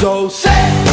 So say